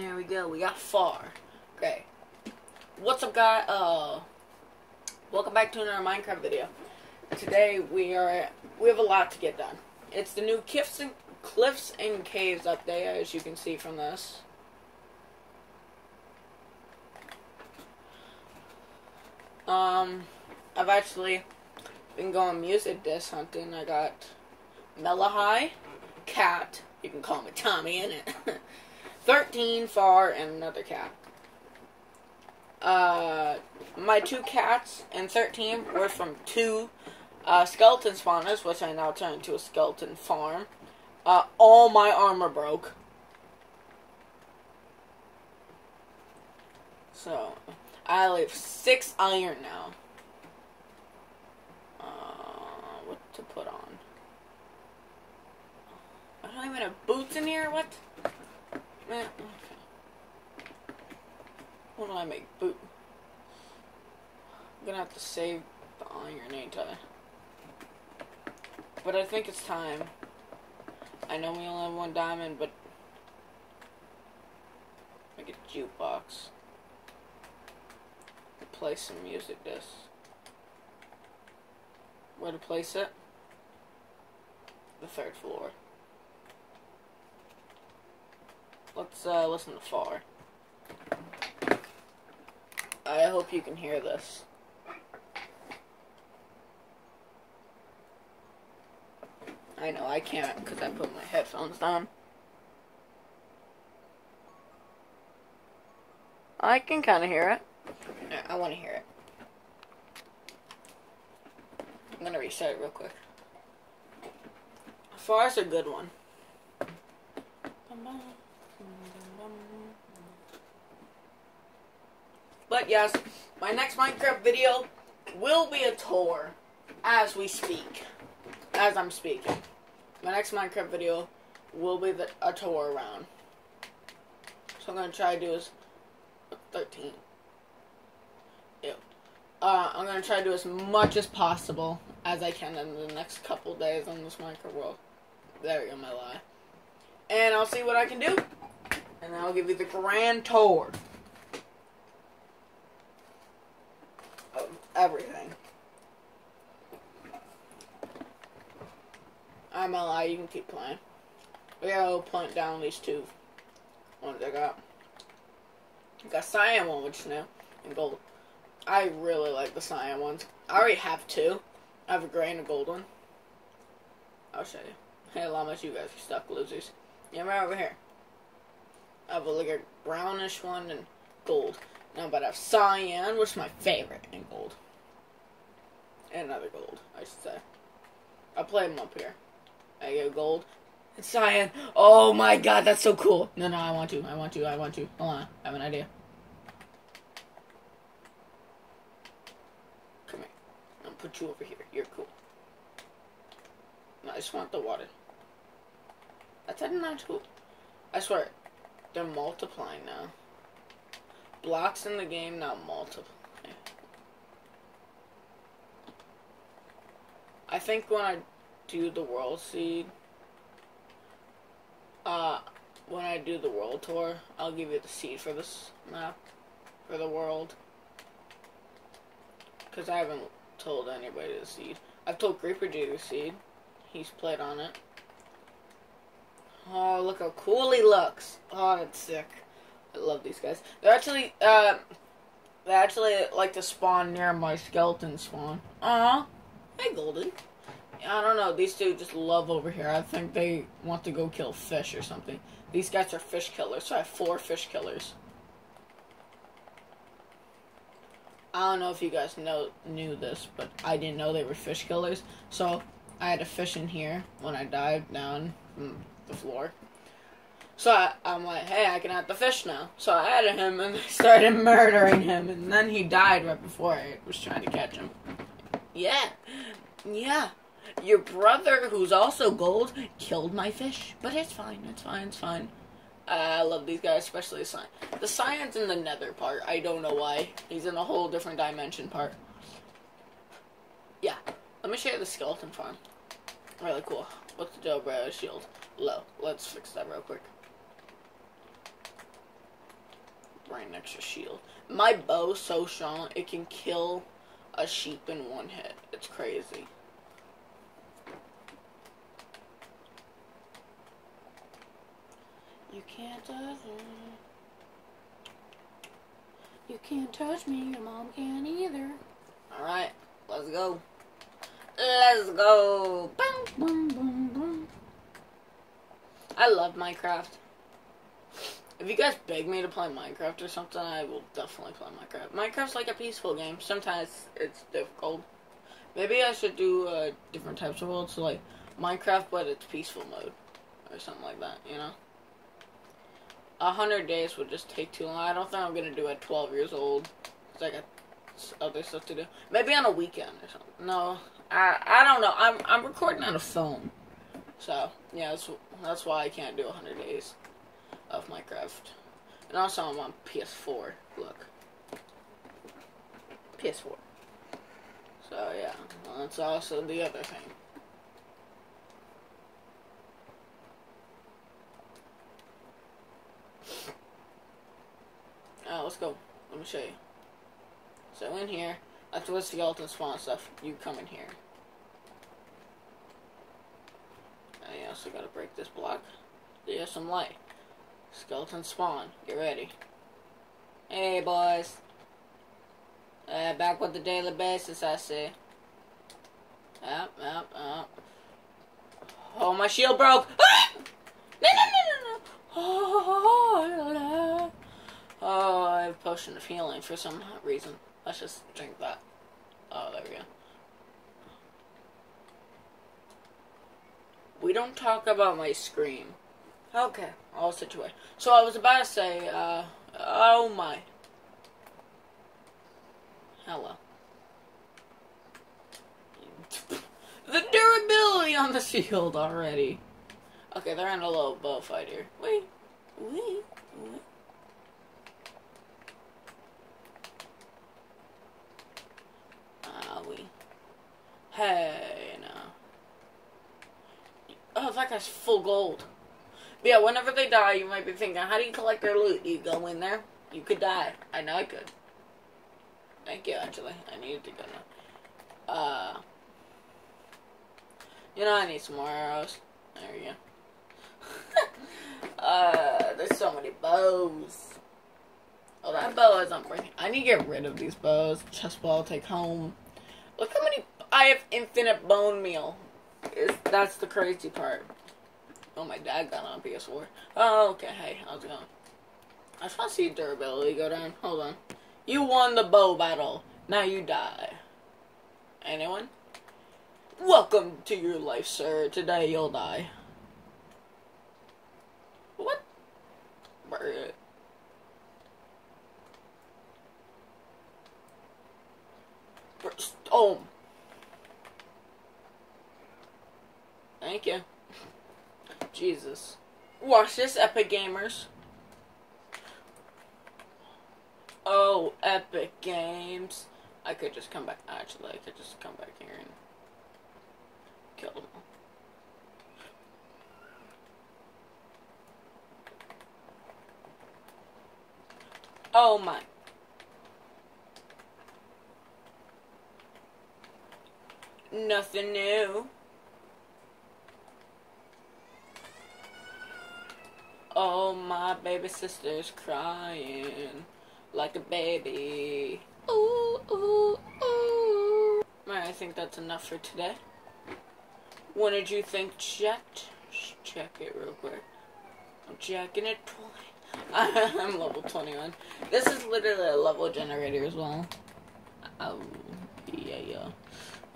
There we go. We got far. Okay. What's up, guys? Uh, welcome back to another Minecraft video. Today we are we have a lot to get done. It's the new cliffs and cliffs and caves update, as you can see from this. Um, I've actually been going music disc hunting. I got Mellohi, Cat. You can call me TommyInnit. 13 far and another cat. Uh, my two cats and 13 were from two uh, skeleton spawners, which I now turned into a skeleton farm. Uh, all my armor broke. So, I have six iron now. Uh, what to put on? I don't even have boots in here, what? Man, okay. What do I make? Boot. I'm gonna have to save the iron, ain't I? But I think it's time. I know we only have one diamond, but make a jukebox. Play some music discs. Where to place it? The third floor. Let's uh, listen to Far. I hope you can hear this. I know I can't because I put my headphones down. I can kind of hear it. Yeah, I want to hear it. I'm going to reset it real quick. Far's a good one. But yes, my next Minecraft video will be a tour as we speak. As I'm speaking. My next Minecraft video will be the, a tour around. So I'm going to try to do is 13. Ew. Uh, I'm going to try to do as much as possible as I can in the next couple days on this Minecraft world. There we go, my lie. And I'll see what I can do. And I'll give you the grand tour. Of everything. I'm a lie, you can keep playing. We gotta point down these two ones I got. I got cyan one, which is new, and gold. I really like the cyan ones. I already have two. I have a gray and a gold one. I'll show you. Hey, llamas, you guys are stuck losers. Yeah, right over here. I have a, like a brownish one and gold. Now, but I have cyan, which is my favorite, and gold. And another gold, I should say. I'll play them up here. I get gold. And cyan. Oh my god, that's so cool. No, no, I want to. I want to. I want to. Hold on. I have an idea. Come here. I'll put you over here. You're cool. No, I just want the water. That's not cool. I swear. They're multiplying now. Blocks in the game now multiply. I think when I do the world seed, uh, when I do the world tour, I'll give you the seed for this map, for the world. Because I haven't told anybody the seed. I've told Creeper the seed. He's played on it. Oh, look how cool he looks. Oh, that's sick. I love these guys. They're actually, uh, they actually like to spawn near my skeleton spawn. Aw. Hey, Golden. I don't know. These two just love over here. I think they want to go kill fish or something. These guys are fish killers, so I have four fish killers. I don't know if you guys know knew this, but I didn't know they were fish killers. So I had a fish in here when I dived down the floor. So I, am like, hey, I can have the fish now. So I added him and I started murdering him, and then he died right before I was trying to catch him. Yeah, yeah. Your brother, who's also gold, killed my fish, but it's fine. It's fine. It's fine. I love these guys, especially the cyan. The cyan's in the nether part. I don't know why. He's in a whole different dimension part. Yeah. Let me show you the skeleton farm. Really cool. What's the Joe Shield? Low. Let's fix that real quick. right next to shield. My bow so strong it can kill a sheep in one hit. It's crazy. You can't touch me. You can't touch me. Your mom can't either. All right, let's go. Let's go. Boom, boom, boom. I love Minecraft. If you guys beg me to play Minecraft or something, I will definitely play Minecraft. Minecraft's like a peaceful game. Sometimes it's difficult. Maybe I should do uh, different types of worlds, so like Minecraft, but it's peaceful mode or something like that. You know, a hundred days would just take too long. I don't think I'm gonna do it at 12 years old. Cause I got other stuff to do. Maybe on a weekend or something. No, I I don't know. I'm I'm recording on a phone, so yeah, that's that's why I can't do 100 days of Minecraft. And also I'm on PS4. Look. PS4. So yeah, well, that's also the other thing. Uh, let's go. Let me show you. So in here, after what's the skeleton spawn stuff, you come in here. Also gotta break this block. Have some light. Skeleton spawn. Get ready. Hey, boys. Uh, back with the daily basis, I see. Yep, yep, yep. Oh, my shield broke! Ah! No, no, no, no, no! Oh, oh, I have a potion of healing for some reason. Let's just drink that. Oh, there we go. We don't talk about my scream. Okay, all situated. So I was about to say, uh, oh my. Hello. The durability on the shield already. Okay, they're in a little bow fight here. Wait, wait, wait. Ah, we. Hey. Oh, that guy's full gold. But yeah, whenever they die, you might be thinking, how do you collect their loot? You go in there, you could die. I know I could. Thank you, actually. I needed to go now. Uh, you know, I need some more arrows. There we go. uh, there's so many bows. Oh, that bow isn't working. I need to get rid of these bows. Chest ball, take home. Look how many. I have infinite bone meal. That's the crazy part. Oh, my dad got on PS4. Oh, okay. Hey, how's it going? I just want to see durability go down. Hold on. You won the bow battle. Now you die. Anyone? Welcome to your life, sir. Today you'll die. What? Where? Oh. Thank you. Jesus. Watch this, Epic Gamers. Oh, Epic Games. I could just come back. Actually, I could just come back here and kill them all. Oh my. Nothing new. Oh, my baby sister's crying like a baby. Ooh, ooh, ooh. I think that's enough for today. What did you think, Chet? check it real quick. I'm checking it twice. I'm level 21. This is literally a level generator as well. Oh, yeah, yeah.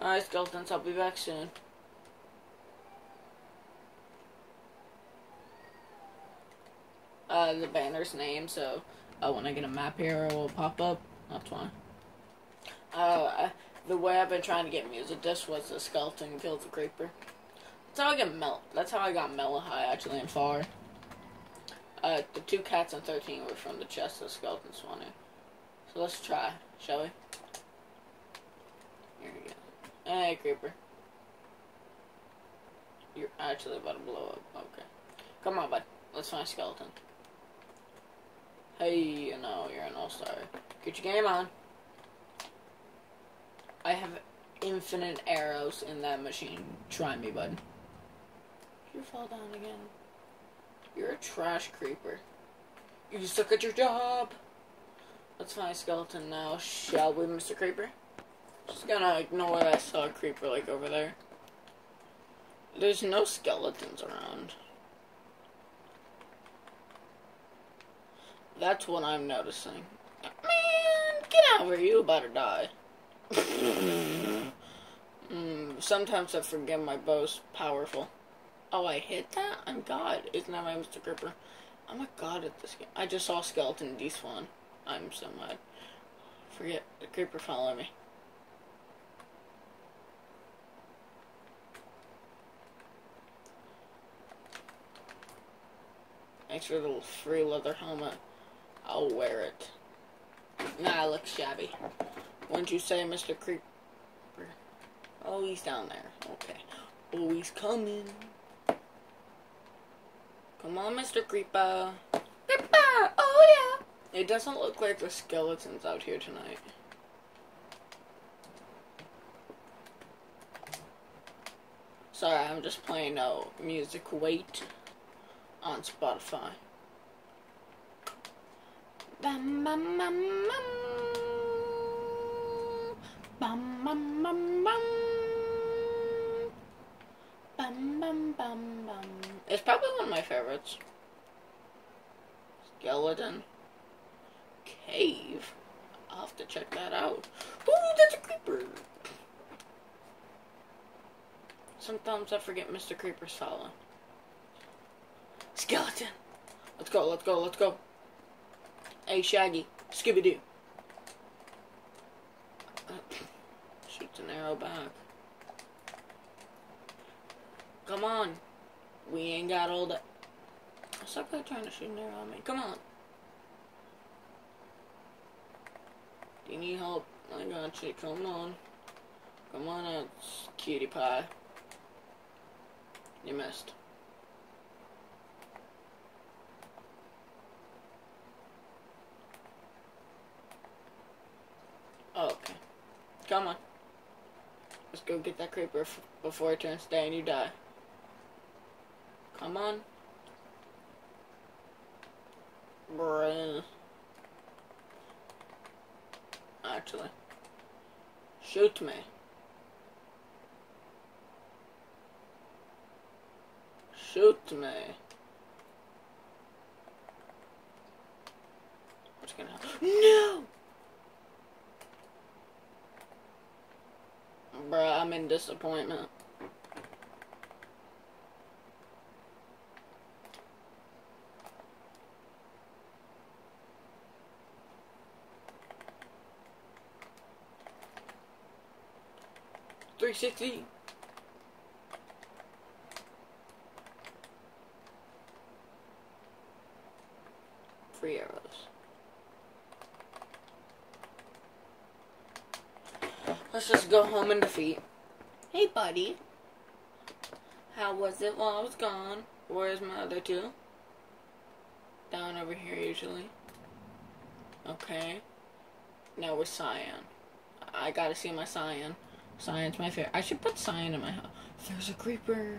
Alright, skeletons, I'll be back soon. Uh, the banner's name, so uh, when I get a map here, it will pop up. That's why. Uh, the way I've been trying to get music disc was the skeleton kills the creeper. That's how I get melt. That's how I got High actually in far. Uh, the two cats and 13 were from the chest of skeleton spawning. So let's try, shall we? Here we go. Hey, creeper. You're actually about to blow up. Okay. Come on, bud. Let's find a skeleton. Hey, you know, you're an all-star. Get your game on. I have infinite arrows in that machine. Try me, bud. You fall down again. You're a trash creeper. You suck at your job. Let's find a skeleton now, shall we, Mr. Creeper? Just gonna ignore that I saw a creeper like over there. There's no skeletons around. That's what I'm noticing. Man, get out of here, you about to die. mm, sometimes I forget my bow's powerful. Oh, I hit that? I'm God. Isn't that my Mr. Creeper? I'm a god at this game. I just saw skeleton despawn. I'm so mad. Forget, the creeper follow me. Thanks for the free leather helmet. I'll wear it. Nah, it looks shabby. Wouldn't you say, Mr. Creeper? Oh, he's down there. Okay. Oh, he's coming. Come on, Mr. Creeper. Creeper! Oh, yeah! It doesn't look like the skeletons out here tonight. Sorry, I'm just playing no music wait on Spotify. Bam, bam, bam, bam. Bam, bam, bam, bam. Bam, bam, bam, bam. It's probably one of my favorites. Skeleton Cave. I'll have to check that out. Ooh, that's a creeper. Sometimes I forget Mr. Creeper's following. Skeleton. Let's go, let's go, let's go. Hey, Shaggy. Scooby-Doo. Shoots an arrow back. Come on. We ain't got all that. Stop trying to shoot an arrow at me. Come on. Do you need help? I got you. Come on. Come on out, cutie pie. You missed. Oh, okay. Come on. Let's go get that creeper before it turns day and you die. Come on. Bruh. Actually. Shoot me. Shoot me. What's gonna happen? No! Bruh, I'm in disappointment. Three sixty. Free arrows. Let's just go home and defeat. Hey, buddy. How was it while I was gone? Where's my other two? Down over here, usually. Okay. Now we're Cyan. I gotta see my Cyan. Cyan's my favorite. I should put Cyan in my house. There's a creeper.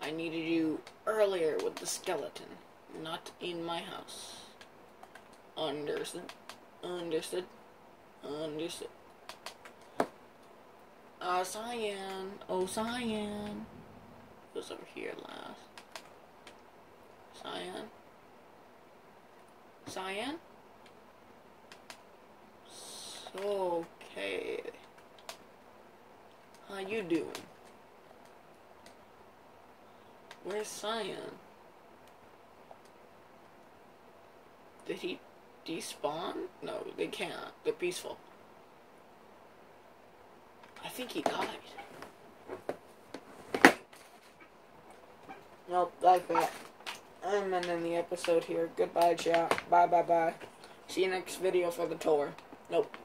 I needed you earlier with the skeleton, not in my house. Understood. Understood. Understood. Uh, Cyan. Oh, Cyan. Was over here last. Cyan. Cyan? So, okay. How you doing? Where's Cyan? Did he despawn? No, they can't. They're peaceful. I think he died. Nope, like that. I'm ending the episode here. Goodbye, chat. Bye, bye, bye. See you next video for the tour. Nope.